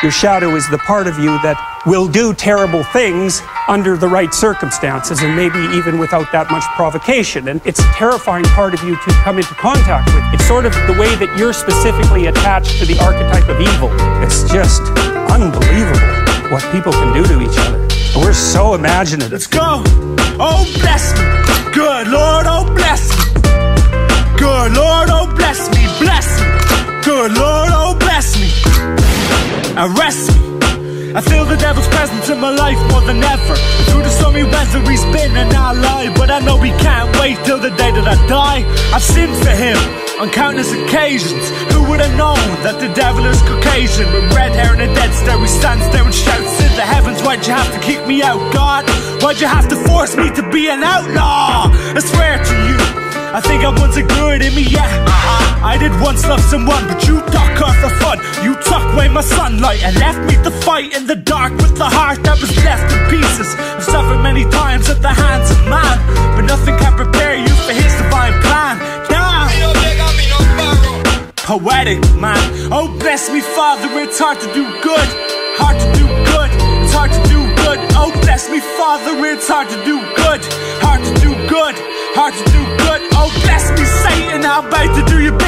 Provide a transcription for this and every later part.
Your shadow is the part of you that will do terrible things under the right circumstances and maybe even without that much provocation. And it's a terrifying part of you to come into contact with. It's sort of the way that you're specifically attached to the archetype of evil. It's just unbelievable what people can do to each other. We're so imaginative. Let's go. Oh, bless me. Good Lord, oh, bless me. Good Lord, oh, bless me. In my life more than ever. Through the stormy weather, he's been an ally. But I know he can't wait till the day that I die. I've sinned for him on countless occasions. Who would have known that the devil is Caucasian? With red hair and a dead stare, he stands there and shouts in the heavens. Why'd you have to keep me out, God? Why'd you have to force me to be an outlaw? I swear to you. I think I once a good in me, yeah. Uh-huh. I did once love someone, but you took her for fun. My sunlight and left me to fight in the dark with the heart that was left in pieces. I've suffered many times at the hands of man, but nothing can prepare you for his divine plan. Nah. Poetic, man. Oh, bless me, Father, it's hard to do good. Hard to do good. It's hard to do good. Oh, bless me, Father, it's hard to do good. Hard to do good. Hard to do good. Oh, bless me, Satan. I'm about to do your.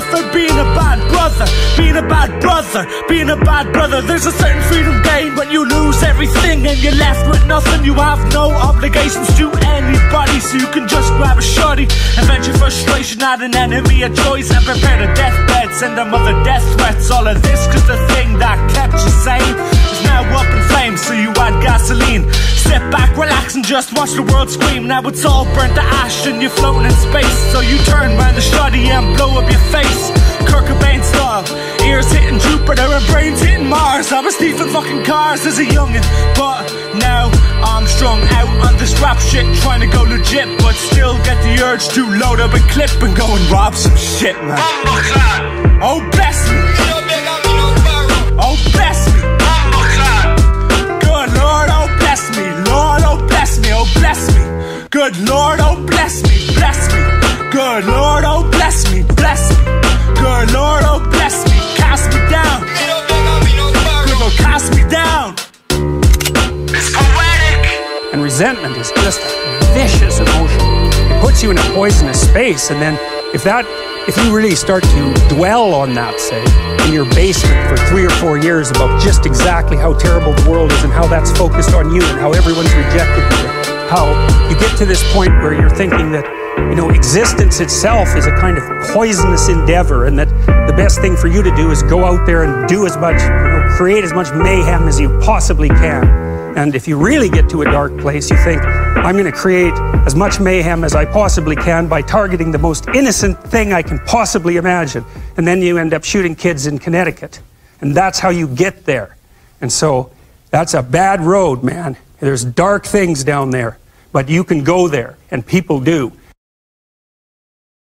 Mother, for being a bad brother. Being a bad brother. Being a bad brother. There's a certain freedom gained when you lose everything and you're left with nothing. You have no obligations to anybody, so you can just grab a shorty and vent your frustration at an enemy of choice and prepare the deathbed. Send them other death threats. All of this, cause the thing that kept you sane is now up in flames, so you add gasoline. Sit back, relax, and just watch the world scream. Now it's all burnt to ash and you're floating in space. So you turn round the shoddy and blow up your face. Kurt Cobain style, ears hitting Jupiter and brains hitting Mars. I was thieving fucking cars as a youngin', but now I'm strung out on this rap shit, trying to go legit, but still get the urge to load up a clip and go and rob some shit, man. Oh, bless me. Good Lord, oh bless me, bless me. Good Lord, oh bless me, bless me. Good Lord, oh bless me, cast me down. Good Lord, cast me down. It's poetic. And resentment is just a vicious emotion. It puts you in a poisonous space, and then if that if you really start to dwell on that, say, in your basement for three or four years about just exactly how terrible the world is and how that's focused on you and how everyone's rejected you, how you get to this point where you're thinking that, you know, existence itself is a kind of poisonous endeavor and that the best thing for you to do is go out there and do as much, you know, create as much mayhem as you possibly can. And if you really get to a dark place, you think, I'm going to create as much mayhem as I possibly can by targeting the most innocent thing I can possibly imagine. And then you end up shooting kids in Connecticut. And that's how you get there. And so that's a bad road, man. There's dark things down there, but you can go there, and people do.